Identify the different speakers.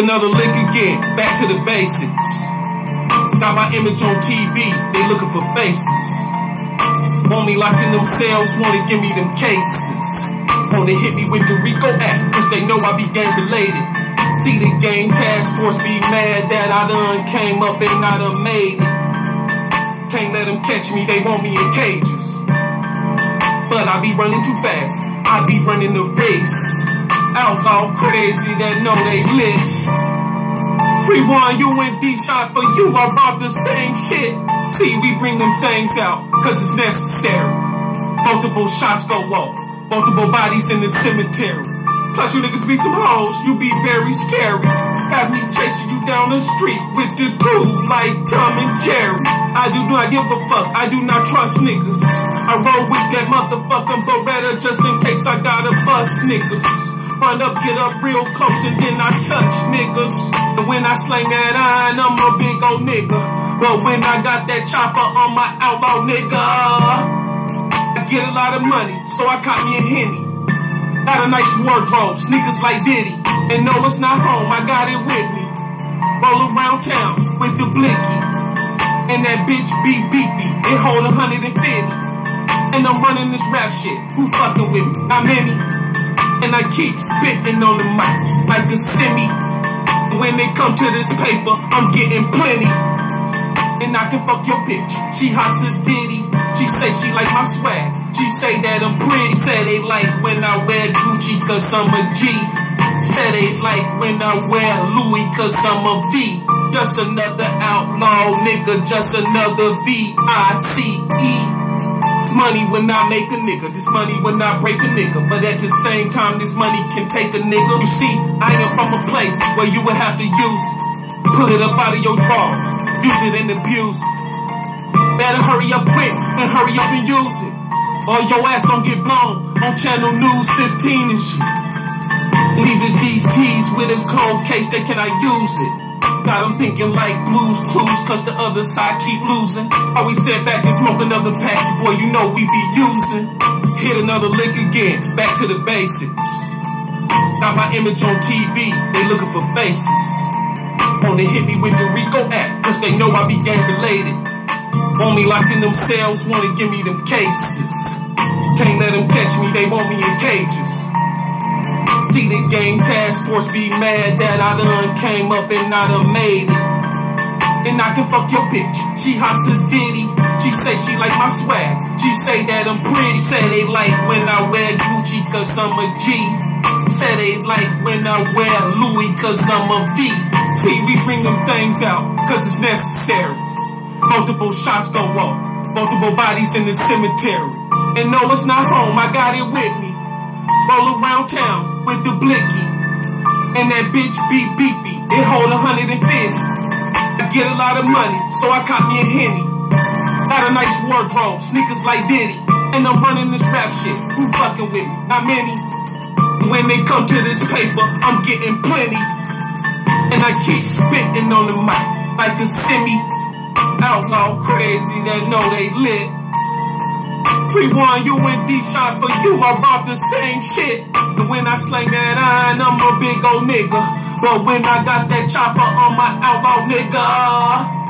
Speaker 1: Another lick again, back to the basics. Got my image on TV, they looking for faces. Want me locked in them cells, wanna give me them cases. Wanna hit me with the Rico Act, cause they know I be gang related. See the gang task force be mad that I done came up and I done made it. Can't let them catch me, they want me in cages. But I be running too fast, I be running the race. Outlaw crazy that know they lit. One, you and D shot for you, I rob the same shit. See, we bring them things out, cause it's necessary. Multiple shots go off, multiple bodies in the cemetery. Plus, you niggas be some hoes, you be very scary. Have me chasing you down the street with the two like Tom and Jerry. I do not give a fuck, I do not trust niggas. I roll with that motherfucking Beretta just in case I gotta bust niggas. Run up, get up real close, and then I touch niggas. And when I slang that iron, I'm a big old nigga. But when I got that chopper on my outlaw nigga, I get a lot of money, so I caught me a henny. Got a nice wardrobe, sneakers like Diddy. And no, it's not home, I got it with me. Roll around town with the blicky. And that bitch be beefy, it hold 150. And I'm running this rap shit, who fucking with me? Not many. And I keep spitting on the mic like a semi. When they come to this paper, I'm getting plenty. And I can fuck your bitch. She hot Diddy. She say she like my swag. She say that I'm pretty. Say they like when I wear Gucci cause I'm a G. Say they like when I wear Louis cause I'm a V. Just another outlaw nigga, just another V-I-C-E. This money when I make a nigga, this money when I break a nigga. But at the same time, this money can take a nigga. You see, I am from a place where you would have to use Pull it up out of your drawers, use it and abuse. Better hurry up quick and hurry up and use it. Or your ass gon' get blown on channel news 15 and shit. Leave the DTs with a cold case, they cannot use it. Got them thinking like Blue's Clues, cause the other side keep losing. Always sit back and smoke another pack, boy, you know we be using. Hit another lick again, back to the basics. Got my image on TV, they looking for faces. Wanna hit me with the Rico Act, cause they know I be gang related. Want me locked in them cells, wanna give me them cases. Can't let them catch me, they want me in cages. See the gang task force be mad that I done came up and I done made it. And I can fuck your bitch. She hot as Diddy. She say she like my swag. She say that I'm pretty. Say they like when I wear Gucci cause I'm a G. Say they like when I wear Louis cause I'm a V. We bring them things out cause it's necessary. Multiple shots go off. Multiple bodies in the cemetery. And no, it's not home. I got it with me. Roll around town with the blicky. And that bitch be beefy. It hold 150. I get a lot of money, so I caught me a henny. Got a nice wardrobe, sneakers like Diddy. And I'm running this rap shit. Who fucking with me? Not many. When they come to this paper, I'm getting plenty. And I keep spitting on the mic like a semi. Outlaw crazy that know they lit. Free one, you and D shot for you, I rob the same shit. And when I slang that iron, I'm a big old nigga. But when I got that chopper on my outlaw nigga,